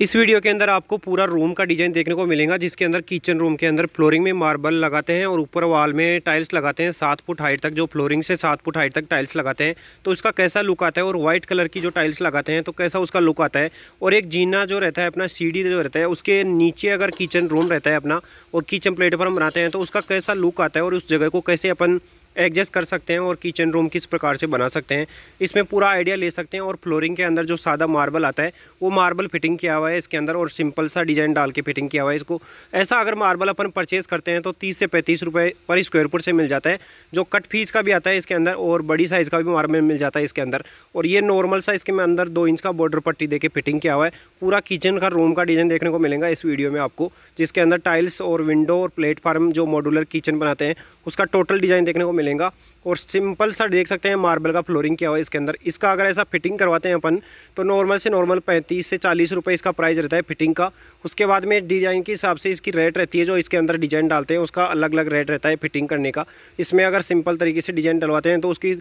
इस वीडियो के अंदर आपको पूरा रूम का डिज़ाइन देखने को मिलेगा, जिसके अंदर किचन रूम के अंदर फ्लोरिंग में मार्बल लगाते हैं और ऊपर वॉल में टाइल्स लगाते हैं, सात फुट हाइट तक, जो फ्लोरिंग से सात फुट हाइट तक टाइल्स लगाते हैं। तो उसका कैसा लुक आता है और वाइट कलर की जो टाइल्स लगाते हैं तो कैसा उसका लुक आता है? और एक जीना जो रहता है, अपना सीढ़ी जो रहता है, उसके नीचे अगर किचन रूम रहता है अपना और किचन प्लेटफॉर्म बनाते हैं तो उसका कैसा लुक आता है और उस जगह को कैसे अपन एडजस्ट कर सकते हैं और किचन रूम किस प्रकार से बना सकते हैं। इसमें पूरा आइडिया ले सकते हैं और फ्लोरिंग के अंदर जो सादा मार्बल आता है, वो मार्बल फिटिंग किया हुआ है इसके अंदर और सिंपल सा डिज़ाइन डाल के फिटिंग किया हुआ है इसको। ऐसा अगर मार्बल अपन परचेज़ करते हैं तो तीस से पैंतीस रुपये पर स्क्वायर फुट से मिल जाता है, जो कट फ़ीस का भी आता है इसके अंदर और बड़ी साइज़ का भी मार्बल मिल जाता है इसके अंदर। और ये नॉर्मल सा इसके अंदर दो इंच का बॉर्डर पट्टी दे फिटिंग किया हुआ है। पूरा किचन का रूम का डिज़ाइन देखने को मिलेगा इस वीडियो में आपको, जिसके अंदर टाइल्स और विंडो और प्लेटफार्म जो मॉडुलर किचन बनाते हैं, उसका टोटल डिज़ाइन देखने को मिलेगा। और सिंपल सा देख सकते हैं मार्बल का फ्लोरिंग क्या हुआ इसके अंदर। इसका अगर ऐसा फिटिंग करवाते हैं अपन तो नॉर्मल से नॉर्मल पैंतीस से चालीस रुपये इसका प्राइस रहता है फिटिंग का। उसके बाद में डिज़ाइन के हिसाब से इसकी रेट रहती है जो इसके अंदर डिज़ाइन डालते हैं, उसका अलग अलग रेट रहता है फिटिंग करने का। इसमें अगर सिंपल तरीके से डिज़ाइन डलवाते हैं तो उसकी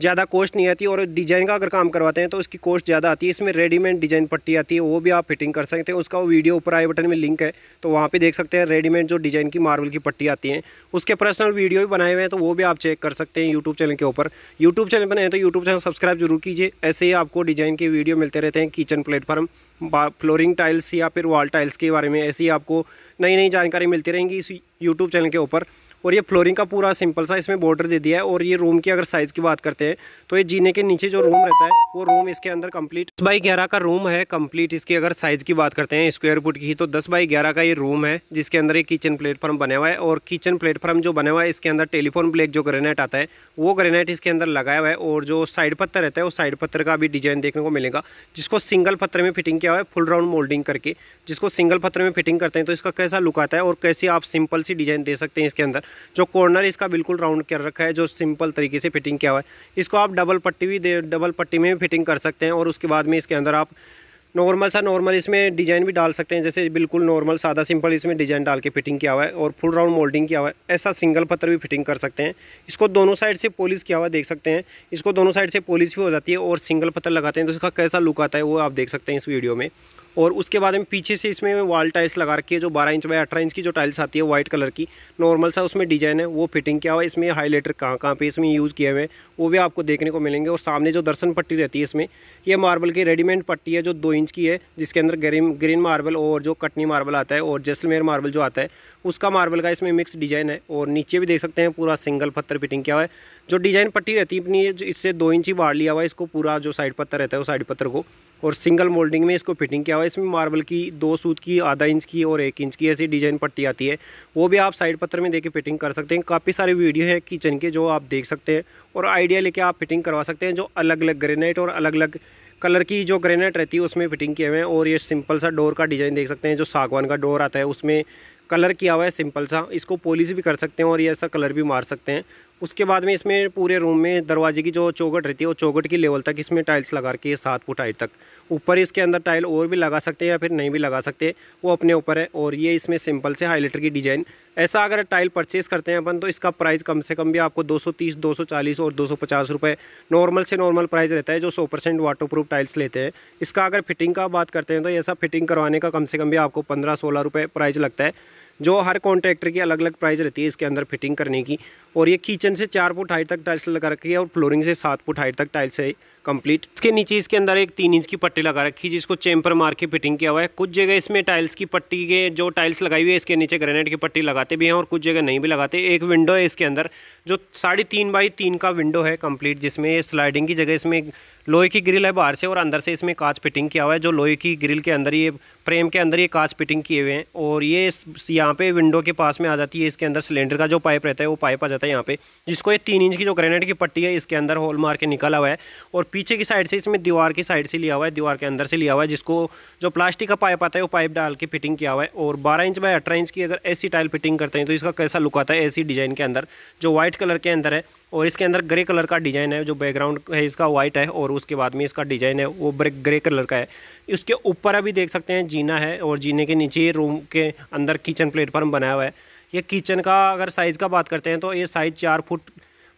ज़्यादा कॉस्ट नहीं आती और डिज़ाइन का अगर काम करवाते हैं तो उसकी कॉस्ट ज़्यादा आती है। इसमें रेडीमेड डिज़ाइन पट्टी आती है, वो भी आप फिटिंग कर सकते हैं। उसका वो वीडियो ऊपर आई बटन में लिंक है तो वहाँ पे देख सकते हैं रेडीमेड जो डिज़ाइन की मार्बल की पट्टी आती है। उसके पर्सनल वीडियो भी बनाए हुए हैं तो वो भी आप चेक कर सकते हैं यूट्यूब चैनल के ऊपर। यूट्यूब चैनल बनाए तो यूट्यूब चैनल सब्सक्राइब ज़रूर कीजिए। ऐसे ही आपको डिज़ाइन के वीडियो मिलते रहते हैं किचन प्लेटफॉर्म फ्लोरिंग टाइल्स या फिर वॉल टाइल्स के बारे में। ऐसी आपको नई नई जानकारी मिलती रहेंगी इस यूट्यूब चैनल के ऊपर। और ये फ्लोरिंग का पूरा सिंपल सा इसमें बॉर्डर दे दिया है और ये रूम की अगर साइज़ की बात करते हैं तो ये जीने के नीचे जो रूम रहता है, वो रूम इसके अंदर कंप्लीट दस बाई ग्यारह का रूम है कंप्लीट इसकी अगर साइज़ की बात करते हैं स्क्वायर फुट की तो दस बाई ग्यारह का ये रूम है, जिसके अंदर एक किचन प्लेटफॉर्म बना हुआ है और किचन प्लेटफॉर्म जो बना हुआ है, इसके अंदर टेलीफोन ब्लैक जो ग्रेनाइट आता है, वो ग्रेनाइट इसके अंदर लगाया हुआ है और जो साइड पत्थर रहता है, वो साइड पत्थर का भी डिज़ाइन देखने को मिलेगा, जिसको सिंगल पत्थर में फिटिंग किया हुआ है फुल राउंड मोल्डिंग करके, जिसको सिंगल पत्थर में फिटिंग करते हैं तो इसका कैसा लुक आता है और कैसे आप सिंपल सी डिज़ाइन दे सकते हैं इसके अंदर। जो कॉर्नर इसका बिल्कुल राउंड कर रखा है, जो सिंपल तरीके से फिटिंग किया हुआ है। इसको आप डबल पट्टी भी दे डबल पट्टी में भी फिटिंग कर सकते हैं और उसके बाद में इसके अंदर आप नॉर्मल सा नॉर्मल इसमें डिज़ाइन भी डाल सकते हैं, जैसे बिल्कुल नॉर्मल सादा सिंपल इसमें डिज़ाइन डाल के फिटिंग किया हुआ है और फुल राउंड मोल्डिंग किया हुआ है। ऐसा सिंगल पत्थर भी फिटिंग कर सकते हैं। इसको दोनों साइड से पॉलिश किया हुआ देख सकते हैं। इसको दोनों साइड से पॉलिश भी हो जाती है और सिंगल पत्थर लगाते हैं तो इसका कैसा लुक आता है वो आप देख सकते हैं इस वीडियो में। और उसके बाद में पीछे से इसमें वॉल टाइल्स लगा रखी है, जो 12 इंच बाई अठारह इंच की जो टाइल्स आती है वाइट कलर की। नॉर्मल सा उसमें डिज़ाइन है, वो फिटिंग किया हुआ इसमें हाईलाइटर कहाँ कहाँ पे इसमें यूज़ किए हुए हैं, वो भी आपको देखने को मिलेंगे। और सामने जो दर्शन पट्टी रहती है इसमें, ये मार्बल की रेडीमेड पट्टी है, जो दो इंच की है, जिसके अंदर ग्रीन ग्रीन मार्बल और जो कटनी मार्बल आता है, और जैसलमेर मार्बल जो आता है, उसका मार्बल का इसमें मिक्स डिज़ाइन है। और नीचे भी देख सकते हैं, पूरा सिंगल पत्थर फिटिंग किया हुआ है। जो डिज़ाइन पट्टी रहती है अपनी, इससे दो इंच ही बाढ़ लिया हुआ है, इसको पूरा जो साइड पत्थर रहता है, वो साइड पत्थर को। और सिंगल मोल्डिंग में इसको फिटिंग किया हुआ है। इसमें मार्बल की दो सूत की, आधा इंच की और एक इंच की ऐसी डिज़ाइन पट्टी आती है। वो भी आप साइड पत्थर में देके फिटिंग कर सकते हैं। काफ़ी सारे वीडियो है किचन के जो आप देख सकते हैं और आइडिया लेके आप फिटिंग करवा सकते हैं जो अलग अलग ग्रेनाइट और अलग अलग कलर की जो ग्रेनाइट रहती है उसमें फिटिंग किए हुए हैं। और ये सिंपल सा डोर का डिज़ाइन देख सकते हैं जो सागवान का डोर आता है। उसमें कलर किया हुआ है सिंपल सा। इसको पॉलिश भी कर सकते हैं और ये ऐसा कलर भी मार सकते हैं। उसके बाद में इसमें पूरे रूम में दरवाजे की जो चौकट रहती है वो चौकट की लेवल तक इसमें टाइल्स लगा है सात फुट हाइट तक ऊपर इसके अंदर टाइल और भी लगा सकते हैं या फिर नहीं भी लगा सकते वो अपने ऊपर है। और ये इसमें सिंपल से हाईलाइटर की डिज़ाइन। ऐसा अगर टाइल परचेज़ करते हैं अपन तो इसका प्राइस कम से कम भी आपको 230, 240 और 250 रुपए नॉर्मल से नॉर्मल प्राइस रहता है जो 100 परसेंट वाटर प्रूफ टाइल्स लेते हैं। इसका अगर फिटिंग का बात करते हैं तो ऐसा फिटिंग करवाने का कम से कम भी आपको पंद्रह सोलह रुपये प्राइस लगता है। जो हर कॉन्ट्रैक्टर की अलग अलग प्राइस रहती है इसके अंदर फिटिंग करने की। और ये किचन से चार फुट हाइट तक टाइल्स लगा रखी है और फ्लोरिंग से सात फुट हाइट तक टाइल्स है कंप्लीट। इसके नीचे इसके अंदर एक तीन इंच की पट्टी लगा रखी है जिसको चैम्पर मार के फिटिंग किया हुआ है। कुछ जगह इसमें टाइल्स की पट्टी के जो टाइल्स लगाई हुई है, इसके नीचे ग्रेनाइट की पट्टी लगाते भी हैं और कुछ जगह नहीं भी लगाते। एक विंडो है इसके अंदर जो साढ़े तीन बाई तीन का विंडो है कंप्लीट, जिसमें स्लाइडिंग की जगह इसमें लोहे की ग्रिल है बाहर से और अंदर से इसमें कांच फिटिंग किया हुआ है। जो लोहे की ग्रिल के अंदर ये फ्रेम के अंदर ये कांच फिटिंग किए हुए हैं और ये यहाँ पे विंडो के पास में आ जाती है इसके अंदर सिलेंडर का जो पाइप रहता है वो पाइप आ जाता है यहाँ पे, जिसको ये तीन इंच की जो ग्रेनेड की पट्टी है इसके अंदर होल मार के निकला हुआ है और पीछे की साइड से इसमें दीवार की साइड से लिया हुआ है, दीवार के अंदर से लिया हुआ है, जिसको जो प्लास्टिक का पाइप आता है वो पाइप डाल के फिटिंग किया हुआ है और बारह इंच बाई अठारह इंच की अगर ऐसी टाइल फिटिंग करते हैं तो इसका कैसा लुक आता है ऐसी डिज़ाइन के अंदर, जो व्हाइट कलर के अंदर है और इसके अंदर ग्रे कलर का डिज़ाइन है, जो बैकग्राउंड है, इसका व्हाइट है और उसके बाद में इसका डिज़ाइन है, वो ब्रेक ग्रे कलर का है। इसके ऊपर अभी देख सकते हैं, जीना है और जीने के नीचे रूम के अंदर किचन प्लेटफॉर्म बनाया हुआ है। ये किचन का अगर साइज़ का बात करते हैं तो ये साइज़ चार फुट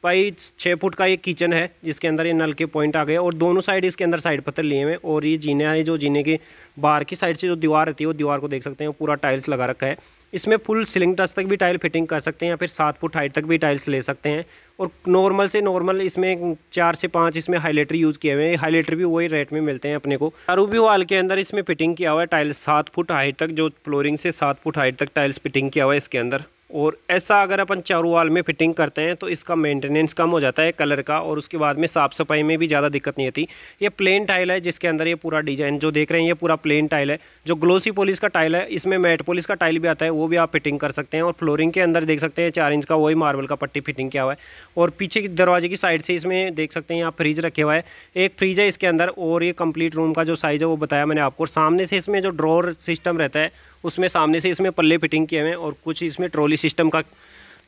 बाई छः फुट का ये किचन है, जिसके अंदर ये नल के पॉइंट आ गए और दोनों साइड इसके अंदर साइड पत्थर लिए हुए और ये जीने आए जो जीने के बाहर की साइड से जो दीवार रहती है, वो दीवार को देख सकते हैं पूरा टाइल्स लगा रखा है। इसमें फुल सीलिंग टच तक भी टाइल फिटिंग कर सकते हैं या फिर सात फुट हाइट तक भी टाइल्स ले सकते हैं। और नॉर्मल से नॉर्मल इसमें चार से पाँच इसमें हाईलाइटर यूज़ किए हुए हैं। हाईलाइटर भी वही रेट में मिलते हैं अपने को। अरूबी वाल के अंदर इसमें फिटिंग किया हुआ है टाइल्स सात फुट हाइट तक, जो फ्लोरिंग से सात फुट हाइट तक टाइल्स फिटिंग किया हुआ है इसके अंदर। और ऐसा अगर अपन चारों वाल में फिटिंग करते हैं तो इसका मेंटेनेंस कम हो जाता है कलर का और उसके बाद में साफ़ सफ़ाई में भी ज़्यादा दिक्कत नहीं आती ये प्लेन टाइल है जिसके अंदर ये पूरा डिज़ाइन जो देख रहे हैं, ये पूरा प्लेन टाइल है। जो ग्लोसी पॉलिश का टाइल है, इसमें मैट पॉलिश का टाइल भी आता है, वो भी आप फिटिंग कर सकते हैं और फ्लोरिंग के अंदर देख सकते हैं चार इंच का वही मार्बल का पट्टी फिटिंग किया हुआ है। और पीछे की दरवाजे की साइड से इसमें देख सकते हैं यहाँ फ्रिज रखे हुआ है। एक फ्रिज है इसके अंदर और ये कंप्लीट रूम का जो साइज़ है वो बताया मैंने आपको। सामने से इसमें जो ड्रॉर सिस्टम रहता है, उसमें सामने से इसमें पल्ले फिटिंग किए हुए हैं और कुछ इसमें ट्रॉली सिस्टम का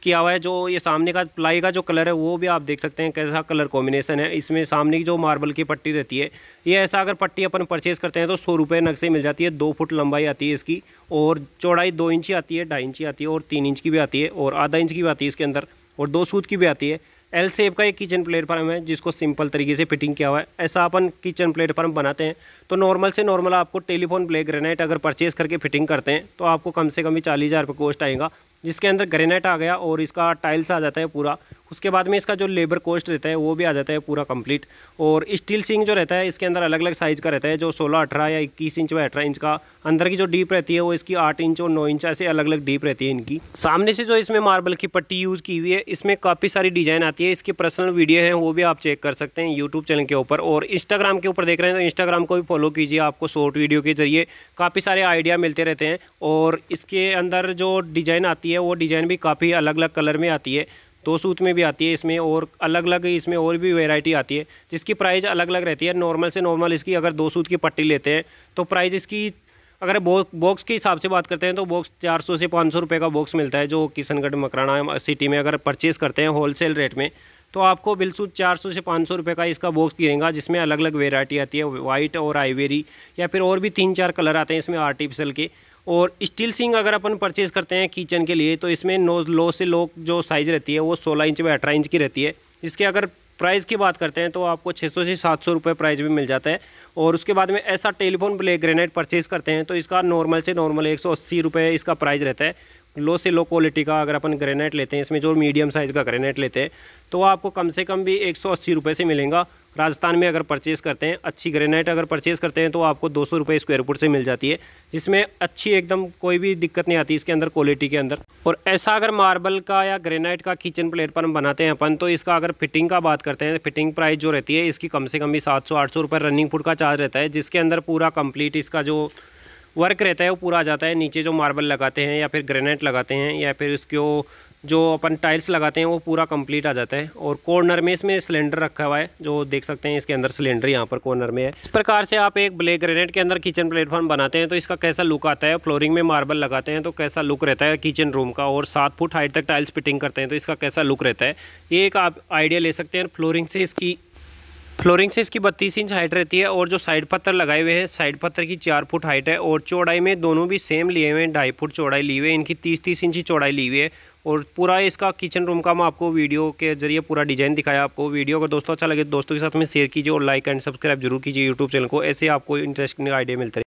किया हुआ है, जो ये सामने का प्लाई का जो कलर है, वो भी आप देख सकते हैं कैसा कलर कॉम्बिनेशन है। इसमें सामने की जो मार्बल की पट्टी रहती है, ये ऐसा अगर पट्टी अपन परचेज़ करते हैं तो सौ रुपये नग से मिल जाती है। दो फुट लंबाई आती है इसकी, और चौड़ाई दो इंची आती है, ढाई इंची आती है, और तीन इंच की भी आती है, और आधा इंच की भी आती है इसके अंदर, और दो सूद की भी आती है। एल सेप का एक किचन प्लेटफार्म है, जिसको सिंपल तरीके से फिटिंग किया हुआ है। ऐसा अपन किचन प्लेटफार्म बनाते हैं तो नॉर्मल से नॉर्मल आपको टेलीफोन प्ले ग्रेनाइट अगर परचेज़ करके फिटिंग करते हैं तो आपको कम से कम भी चालीस हज़ार रुपये कॉस्ट आएगा। जिसके अंदर ग्रेनाइट आ गया और इसका टाइल्स आ जाता है पूरा। उसके बाद में इसका जो लेबर कॉस्ट रहता है, वो भी आ जाता है पूरा कंप्लीट और स्टील सिंग जो रहता है, इसके अंदर अलग अलग साइज़ का रहता है, जो सोलह, अठारह या इक्कीस इंच व अठारह इंच का। अंदर की जो डीप रहती है, वो इसकी आठ इंच और नौ इंच, ऐसे अलग अलग डीप रहती है इनकी। सामने से जो इसमें मार्बल की पट्टी यूज़ की हुई है, इसमें काफ़ी सारी डिज़ाइन आती है। इसकी पर्सनल वीडियो है, वो भी आप चेक कर सकते हैं यूट्यूब चैनल के ऊपर। और इंस्टाग्राम के ऊपर देख रहे हैं तो इंस्टाग्राम को भी फॉलो कीजिए आपको शॉर्ट वीडियो के ज़रिए। काफ़ी सारे आइडिया मिलते रहते हैं। और इसके अंदर जो डिज़ाइन आती है, वो डिज़ाइन भी काफ़ी अलग अलग कलर में आती है। दो सूत में भी आती है, इसमें और अलग अलग इसमें और भी वैरायटी आती है, जिसकी प्राइस अलग अलग रहती है। नॉर्मल से नॉर्मल इसकी अगर दो सूत की पट्टी लेते हैं तो प्राइस इसकी, अगर बॉक्स के हिसाब से बात करते हैं तो बॉक्स चार सौ से पाँच सौ रुपये का बॉक्स मिलता है, जो किशनगढ़ मकराना सिटी में अगर परचेज़ करते हैं होलसेल रेट में तो आपको बिल्कुल चार सौ से पाँच सौ रुपये का इसका बॉक्स गिरेगा, जिसमें अलग अलग वेराइटी आती है वाइट और आईवेरी या फिर और भी तीन चार कलर आते हैं इसमें आर्टिफिशियल के। और स्टील सिंग अगर अपन परचेज़ करते हैं किचन के लिए तो इसमें नो, लो से लो जो साइज़ रहती है, वो सोलह इंच में अठारह इंच की रहती है। इसके अगर प्राइस की बात करते हैं तो आपको 600 से 700 रुपये प्राइज़ भी मिल जाता है। और उसके बाद में ऐसा टेलीफोन ब्लैक ग्रेनाइट परचेज़ करते हैं तो इसका नॉर्मल से नॉर्मल एक सौ इसका प्राइज़ रहता है। लो से लो क्वालिटी का अगर अपन ग्रेनाइट लेते हैं, इसमें जो मीडियम साइज़ का ग्रेनाइट लेते हैं तो आपको कम से कम भी एक सौ से मिलेगा। राजस्थान में अगर परचेज़ करते हैं, अच्छी ग्रेनाइट अगर परचेज़ करते हैं तो आपको दो सौ स्क्वायर फुट से मिल जाती है, जिसमें अच्छी एकदम कोई भी दिक्कत नहीं आती इसके अंदर क्वालिटी के अंदर। और ऐसा अगर मार्बल का या ग्रेनाइट का किचन प्लेट पर हम बनाते हैं अपन तो इसका अगर फिटिंग का बात करते हैं फिटिंग प्राइस जो रहती है, इसकी कम से कम भी सात सौ, आठ सौ रनिंग फुट का चार्ज रहता है, जिसके अंदर पूरा कंप्लीट इसका जो वर्क रहता है, वो पूरा आ जाता है। नीचे जो मार्बल लगाते हैं या फिर ग्रेनाइट लगाते हैं या फिर उसको जो अपन टाइल्स लगाते हैं, वो पूरा कंप्लीट आ जाता है। और कॉर्नर में इसमें सिलेंडर रखा हुआ है, जो देख सकते हैं इसके अंदर सिलेंडर यहाँ पर कॉर्नर में है। इस प्रकार से आप एक ब्लैक ग्रेनाइट के अंदर किचन प्लेटफॉर्म बनाते हैं तो इसका कैसा लुक आता है? फ्लोरिंग में मार्बल लगाते हैं तो कैसा लुक रहता है किचन रूम का? और सात फुट हाइट तक टाइल्स फिटिंग करते हैं तो इसका कैसा लुक रहता है? ये एक आप आइडिया ले सकते हैं। फ्लोरिंग से इसकी फ्लोरिंग से इसकी बत्तीस इंच हाइट रहती है और जो साइड पत्थर लगाए हुए हैं, साइड पत्थर की चार फुट हाइट है और चौड़ाई में दोनों भी सेम लिए हुए हैं, ढाई फुट चौड़ाई ली हुई है, इनकी तीस तीस इंची चौड़ाई ली हुई है और पूरा इसका किचन रूम का मैं आपको वीडियो के ज़रिए पूरा डिज़ाइन दिखाया आपको। वीडियो अगर दोस्तों अच्छा लगे तो दोस्तों के साथ में शेयर कीजिए और लाइक एंड सब्सक्राइब ज़रूर कीजिए यूट्यूब चैनल को, ऐसे आपको इंटरेस्टिंग आइडिया मिलते